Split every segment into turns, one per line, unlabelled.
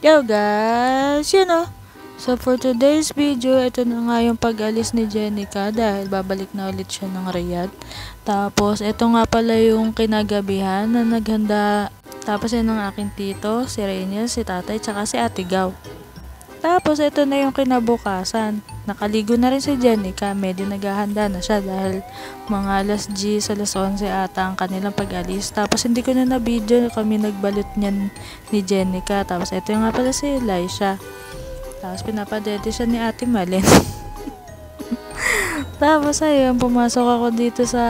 Yo guys, you know. So for today's video, ito na nga yung pag-alis ni Jenica dahil babalik na ulit siya ng Riyadh. Tapos ito nga pala yung kinagabihan na naghanda. Tapos yun ang aking tito, si Rainiel, si tatay, tsaka si ate Gaw. Tapos ito na yung kinabukasan. Nakaligo na rin si Jenica, medyo naghahanda na siya dahil mga alas 10, alas 11 ata ang kanilang pag-alis. Tapos hindi ko na na-video kami nagbalot niyan ni Jenica. Tapos ito nga pala si Elisha. Tapos pinapadete siya ni Ate Malen. Tapos ayun, pumasok ako dito sa,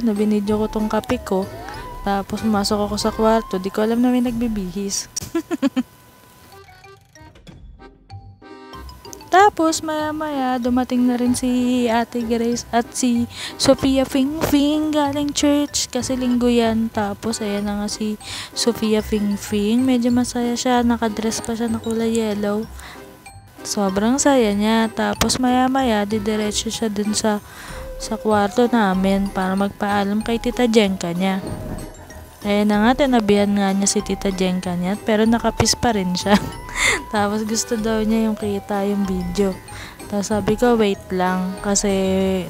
ano, binidyo ko tong kape ko. Tapos pumasok ako sa kwarto, di ko alam na may nagbibihis. Tapos maya maya dumating na rin si Ate Grace at si Sofia Fing Fing galing church kasi linggo yan. Tapos ayan na nga si Sofia Fing Fing. Medyo masaya siya. Nakadress pa siya na kulay yellow. Sobrang saya niya. Tapos maya maya didiretso siya dun sa sa kwarto namin para magpaalam kay Tita Jenka niya. Ayan na nga, tinabihan nga niya si Tita Jenka niya, pero nakapis pa rin siya. Tapos gusto daw niya yung kita yung video. Tapos sabi ko, wait lang, kasi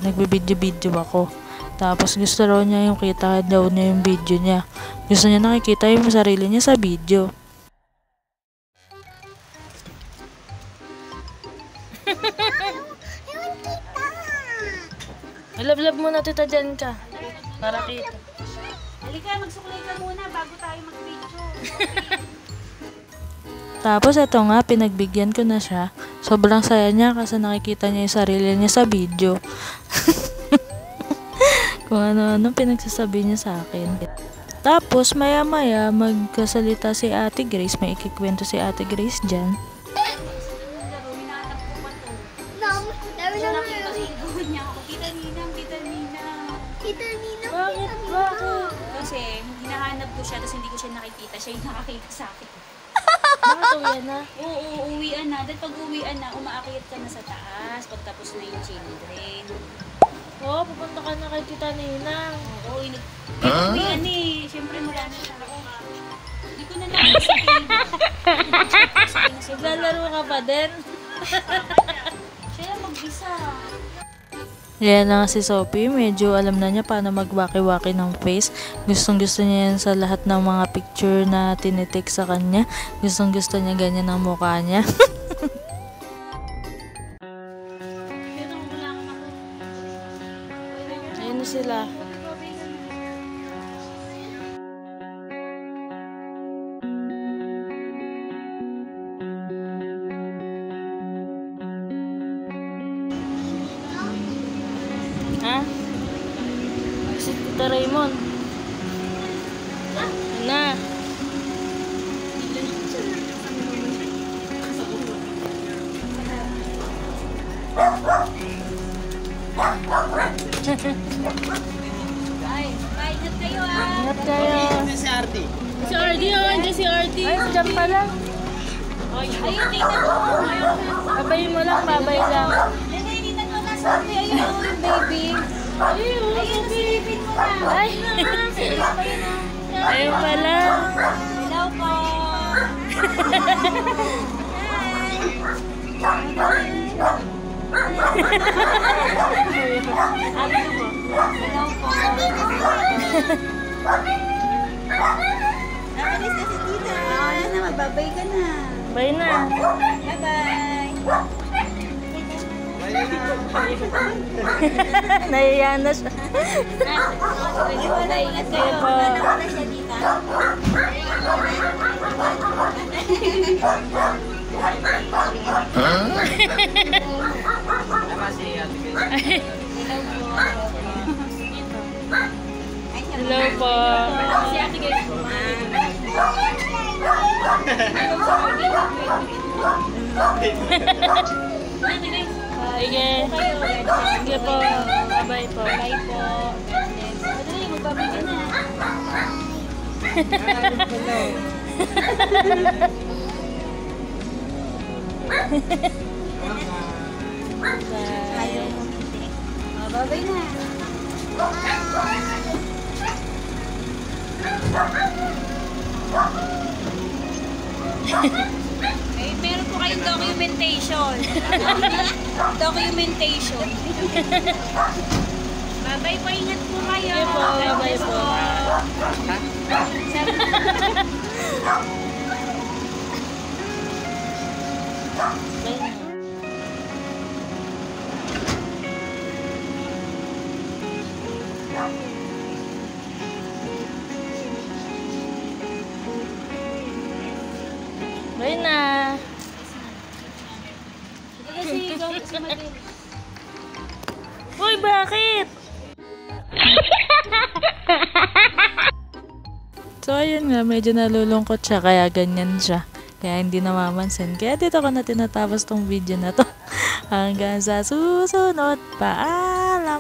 nagbibideo-video ako. Tapos gusto raw niya yung kita daw niya yung video niya. Gusto niya nakikita yung sarili niya sa video. Love-love muna Tita Jenka. Para kita.
Halika, magsuklay ka muna bago tayo mag-video.
Tapos ito nga, pinagbigyan ko na siya. Sobrang saya niya kasi nakikita niya yung sarili niya sa video. Kung ano-ano pinagsasabi niya sa akin. Tapos maya-maya magkasalita si Ate Grace. May ikikwento si Ate Grace dyan. Bakit? Bakit?
Kasi hinahanap ko siya tapos hindi ko siya nakikita. Siya yung nakakita sa akin.
Uwi na?
Oo, oo, uwian na. Dahil pag uwian na, umaakyat ka na sa taas. Pagtapos na yung children.
Oo, pupunta ka na kay Tita Ninang.
Oo, yung nag- huh? uwian eh. Siyempre marami siya. Hindi ko na nakikita.
Naglalaro ka pa din?
Siya lang mag-isa.
Yan na nga si Sophie, medyo alam na niya paano magwaki-waki ng face. Gustong gusto niya yan sa lahat ng mga picture na tinitik sa kanya. Gustong gusto niya ganyan ang mukha niya. Ayun na sila. Si Tita Raymond. Na.
Ay, maingat kayo ah.
Ingat kayo. Si RD, oh. Andiyan si RD. Ay, dyan pala.
Ayun, tingnan mo. Ayun.
Babay mo lang, babay lang.
Nanainitan mo na sabi. Ayun, oh, yung baby.
Ayun,
silipin mo na.
Ay. Ayun pala.
Hello po. Hello po. Nakalis na si tita. Ano na, magbabay ka na.
Bye na.
Bye-bye.
Nahiya na siya.
Ingat kayo.
po.
Dito.
Hello po.
Si ate guys. Ate guys.
Sige. Sige po. Bye po.
Bye po. Madali, magbabay ka na. Ayaw mo. Oh, babay na. yung documentation. documentation. Bye-bye po, ingat po kayo.
Sige po, bye po. Bye na. Uy, bakit? so, ayun nga, medyo nalulungkot siya, kaya ganyan siya. Kaya hindi namamansin. Kaya dito ko na tinatapos tong video na to. Hanggang sa susunod. Paalam!